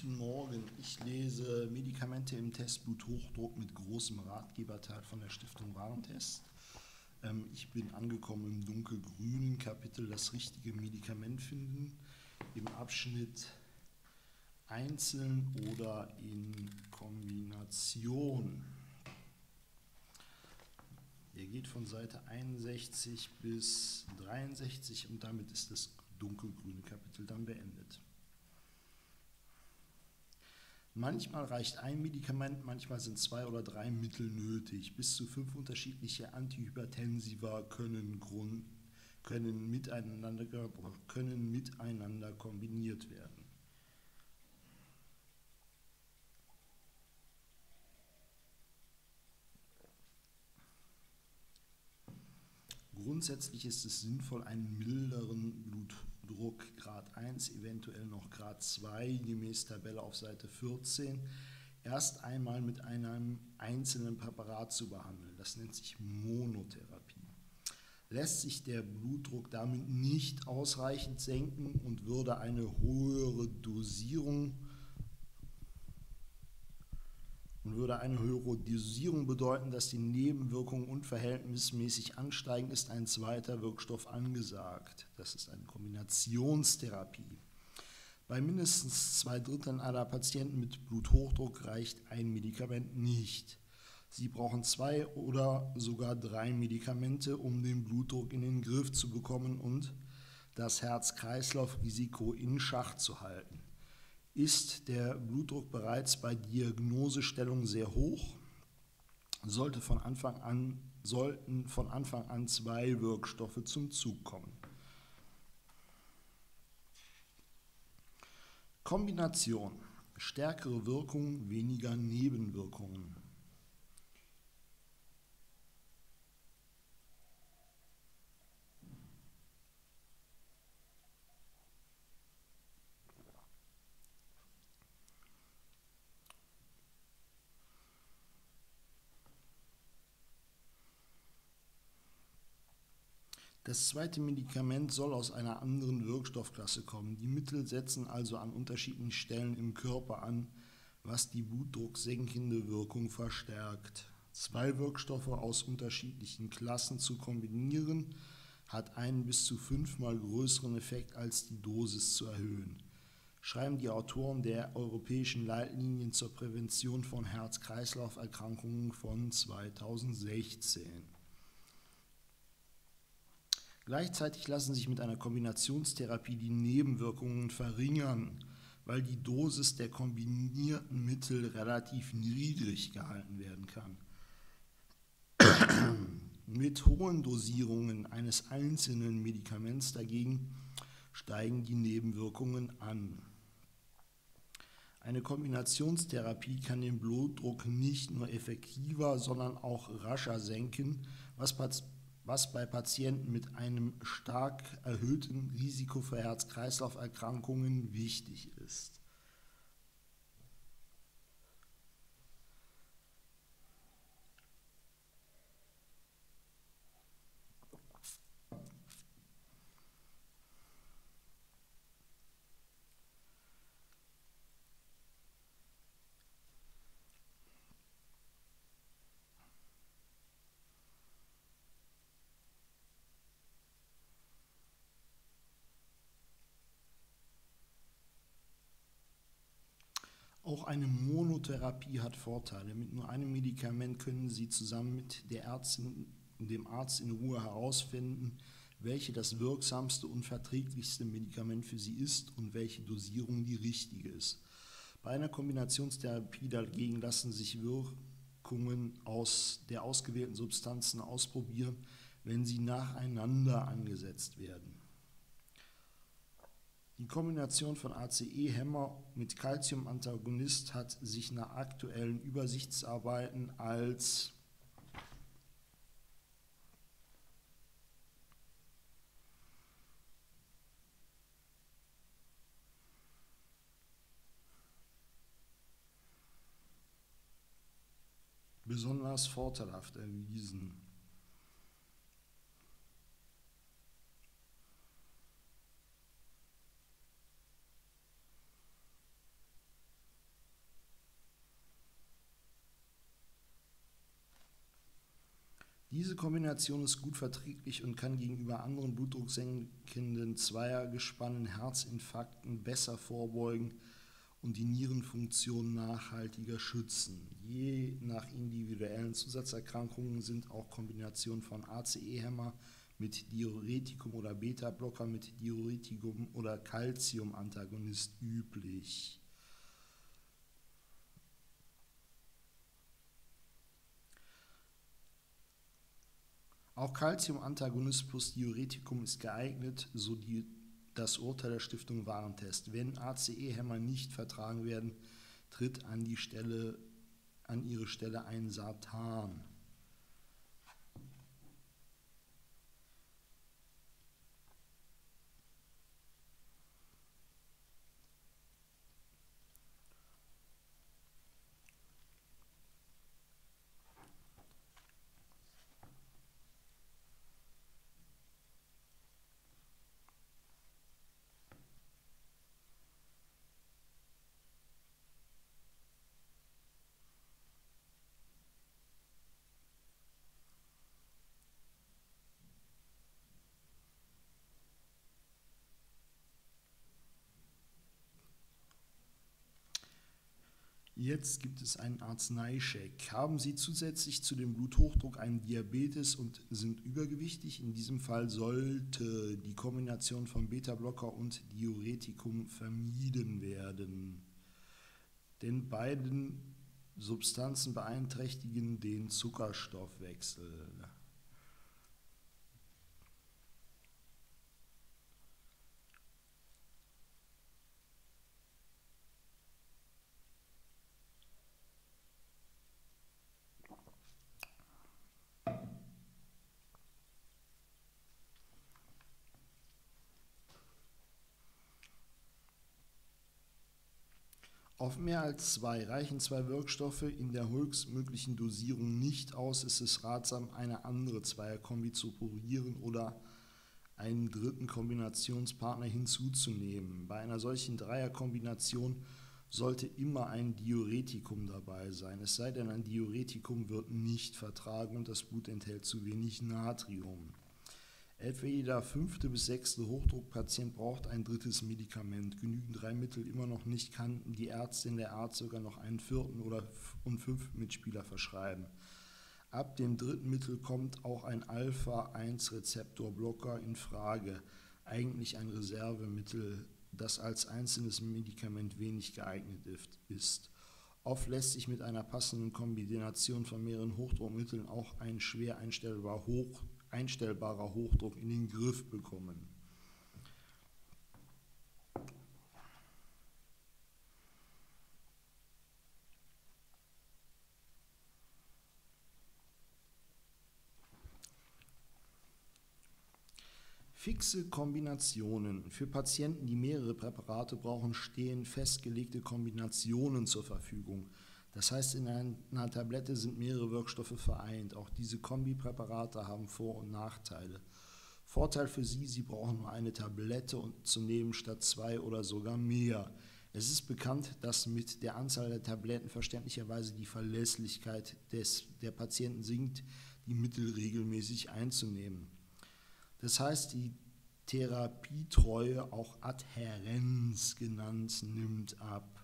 Guten Morgen. Ich lese Medikamente im Test Bluthochdruck mit großem Ratgeberteil von der Stiftung Warentest. Ähm, ich bin angekommen im dunkelgrünen Kapitel Das richtige Medikament finden im Abschnitt einzeln oder in Kombination. Der geht von Seite 61 bis 63 und damit ist das dunkelgrüne Kapitel dann beendet. Manchmal reicht ein Medikament, manchmal sind zwei oder drei Mittel nötig. Bis zu fünf unterschiedliche Antihypertensiva können, Grund, können, miteinander, können miteinander kombiniert werden. Grundsätzlich ist es sinnvoll, einen milderen Grad 1, eventuell noch Grad 2, gemäß Tabelle auf Seite 14, erst einmal mit einem einzelnen Präparat zu behandeln. Das nennt sich Monotherapie. Lässt sich der Blutdruck damit nicht ausreichend senken und würde eine höhere Dosierung und würde eine höhere Dosierung bedeuten, dass die Nebenwirkungen unverhältnismäßig ansteigen, ist ein zweiter Wirkstoff angesagt. Das ist eine Kombinationstherapie. Bei mindestens zwei Dritteln aller Patienten mit Bluthochdruck reicht ein Medikament nicht. Sie brauchen zwei oder sogar drei Medikamente, um den Blutdruck in den Griff zu bekommen und das Herz-Kreislauf-Risiko in Schach zu halten ist der Blutdruck bereits bei Diagnosestellung sehr hoch, sollte von Anfang an, sollten von Anfang an zwei Wirkstoffe zum Zug kommen. Kombination. Stärkere Wirkung, weniger Nebenwirkungen. Das zweite Medikament soll aus einer anderen Wirkstoffklasse kommen. Die Mittel setzen also an unterschiedlichen Stellen im Körper an, was die blutdrucksenkende Wirkung verstärkt. Zwei Wirkstoffe aus unterschiedlichen Klassen zu kombinieren, hat einen bis zu fünfmal größeren Effekt als die Dosis zu erhöhen. Schreiben die Autoren der Europäischen Leitlinien zur Prävention von Herz-Kreislauf-Erkrankungen von 2016. Gleichzeitig lassen sich mit einer Kombinationstherapie die Nebenwirkungen verringern, weil die Dosis der kombinierten Mittel relativ niedrig gehalten werden kann. mit hohen Dosierungen eines einzelnen Medikaments dagegen steigen die Nebenwirkungen an. Eine Kombinationstherapie kann den Blutdruck nicht nur effektiver, sondern auch rascher senken, was was bei Patienten mit einem stark erhöhten Risiko für Herz-Kreislauf-Erkrankungen wichtig ist. Auch eine Monotherapie hat Vorteile. Mit nur einem Medikament können Sie zusammen mit der Ärztin, dem Arzt in Ruhe herausfinden, welche das wirksamste und verträglichste Medikament für Sie ist und welche Dosierung die richtige ist. Bei einer Kombinationstherapie dagegen lassen sich Wirkungen aus der ausgewählten Substanzen ausprobieren, wenn sie nacheinander angesetzt werden. Die Kombination von ACE-Hämmer mit Calcium-Antagonist hat sich nach aktuellen Übersichtsarbeiten als besonders vorteilhaft erwiesen. Diese Kombination ist gut verträglich und kann gegenüber anderen blutdrucksenkenden Zweiergespannen Herzinfarkten besser vorbeugen und die Nierenfunktion nachhaltiger schützen. Je nach individuellen Zusatzerkrankungen sind auch Kombinationen von ACE-Hämmer mit Diuretikum oder Beta-Blocker mit Diuretikum oder Calcium-Antagonist üblich. Auch Calcium-Antagonist plus Diuretikum ist geeignet, so die, das Urteil der Stiftung Warentest. Wenn ACE-Hämmer nicht vertragen werden, tritt an, die Stelle, an ihre Stelle ein Satan. Jetzt gibt es einen Arzneicheck. Haben Sie zusätzlich zu dem Bluthochdruck einen Diabetes und sind übergewichtig? In diesem Fall sollte die Kombination von Beta-Blocker und Diuretikum vermieden werden. Denn beiden Substanzen beeinträchtigen den Zuckerstoffwechsel. Auf mehr als zwei reichen zwei Wirkstoffe in der höchstmöglichen Dosierung nicht aus, ist es ratsam, eine andere Zweierkombi zu probieren oder einen dritten Kombinationspartner hinzuzunehmen. Bei einer solchen Dreierkombination sollte immer ein Diuretikum dabei sein, es sei denn, ein Diuretikum wird nicht vertragen und das Blut enthält zu wenig Natrium. Etwa jeder fünfte bis sechste Hochdruckpatient braucht ein drittes Medikament. Genügen drei Mittel immer noch nicht, kann die Ärztin der Arzt sogar noch einen vierten oder und fünften Mitspieler verschreiben. Ab dem dritten Mittel kommt auch ein Alpha-1-Rezeptorblocker in Frage, eigentlich ein Reservemittel, das als einzelnes Medikament wenig geeignet ist. Oft lässt sich mit einer passenden Kombination von mehreren Hochdruckmitteln auch ein schwer einstellbar hoch einstellbarer Hochdruck in den Griff bekommen. Fixe Kombinationen. Für Patienten, die mehrere Präparate brauchen, stehen festgelegte Kombinationen zur Verfügung. Das heißt, in einer Tablette sind mehrere Wirkstoffe vereint. Auch diese Kombipräparate haben Vor- und Nachteile. Vorteil für Sie, Sie brauchen nur eine Tablette zu nehmen statt zwei oder sogar mehr. Es ist bekannt, dass mit der Anzahl der Tabletten verständlicherweise die Verlässlichkeit des, der Patienten sinkt, die Mittel regelmäßig einzunehmen. Das heißt, die Therapietreue, auch Adhärenz genannt, nimmt ab.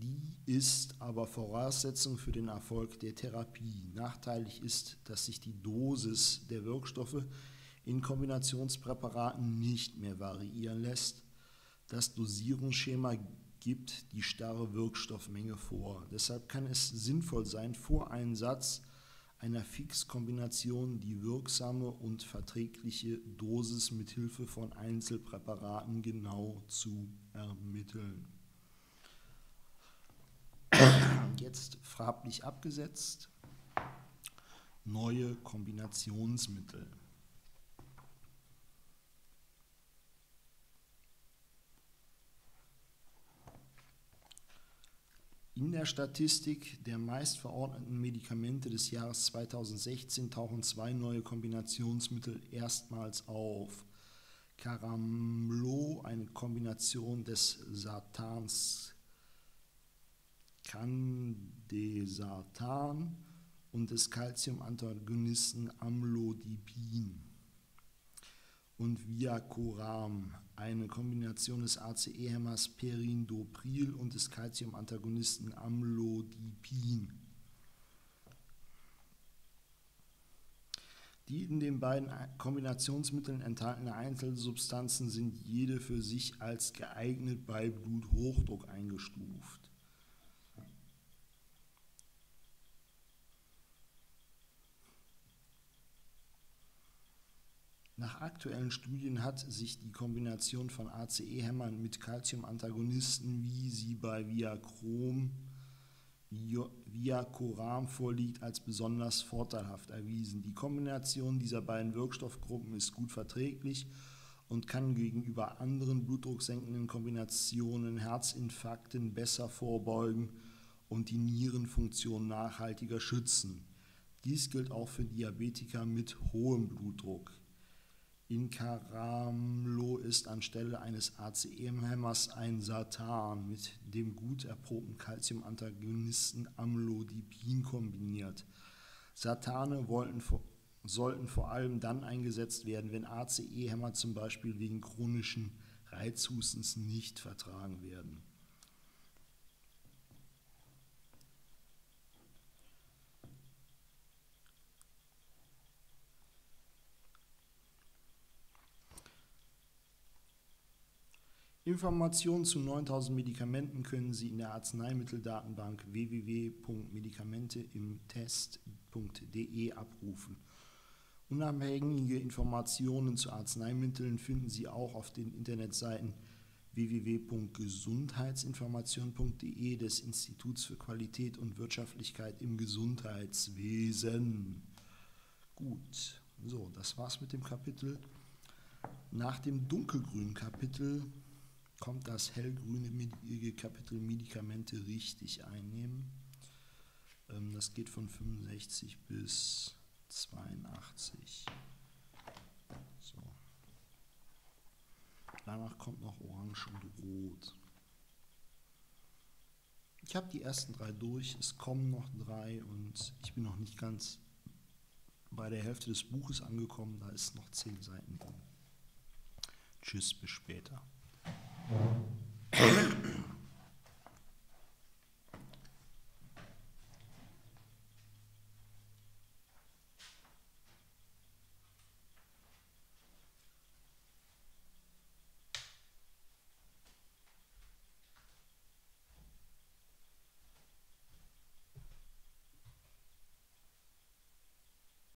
Die ist aber Voraussetzung für den Erfolg der Therapie. Nachteilig ist, dass sich die Dosis der Wirkstoffe in Kombinationspräparaten nicht mehr variieren lässt. Das Dosierungsschema gibt die starre Wirkstoffmenge vor. Deshalb kann es sinnvoll sein, vor Einsatz einer Fixkombination die wirksame und verträgliche Dosis mit Hilfe von Einzelpräparaten genau zu ermitteln jetzt farblich abgesetzt, neue Kombinationsmittel. In der Statistik der meistverordneten Medikamente des Jahres 2016 tauchen zwei neue Kombinationsmittel erstmals auf. Caramlo, eine Kombination des Satans Candesartan und des Calcium-Antagonisten Amlodipin und Viacoram, eine Kombination des ACE-Hämmers Perindopril und des Calcium-Antagonisten Amlodipin. Die in den beiden Kombinationsmitteln enthaltenen Einzelsubstanzen sind jede für sich als geeignet bei Bluthochdruck eingestuft. Nach aktuellen Studien hat sich die Kombination von ACE-Hämmern mit Calcium-Antagonisten, wie sie bei Viacrom, Viacoram vorliegt, als besonders vorteilhaft erwiesen. Die Kombination dieser beiden Wirkstoffgruppen ist gut verträglich und kann gegenüber anderen blutdrucksenkenden Kombinationen Herzinfarkten besser vorbeugen und die Nierenfunktion nachhaltiger schützen. Dies gilt auch für Diabetiker mit hohem Blutdruck. Incaramlo ist anstelle eines ACE-Hämmers ein Satan mit dem gut erprobten Calcium-Antagonisten Amlodipin kombiniert. Satane wollten, sollten vor allem dann eingesetzt werden, wenn ACE-Hämmer zum Beispiel wegen chronischen Reizhustens nicht vertragen werden. Informationen zu 9000 Medikamenten können Sie in der Arzneimitteldatenbank www.medikamenteimtest.de abrufen. Unabhängige Informationen zu Arzneimitteln finden Sie auch auf den Internetseiten www.gesundheitsinformation.de des Instituts für Qualität und Wirtschaftlichkeit im Gesundheitswesen. Gut, so, das war's mit dem Kapitel. Nach dem dunkelgrünen Kapitel kommt das hellgrüne Kapitel Medikamente richtig einnehmen. Ähm, das geht von 65 bis 82. So. Danach kommt noch Orange und Rot. Ich habe die ersten drei durch, es kommen noch drei und ich bin noch nicht ganz bei der Hälfte des Buches angekommen, da ist noch zehn Seiten. Tschüss, bis später. Amen.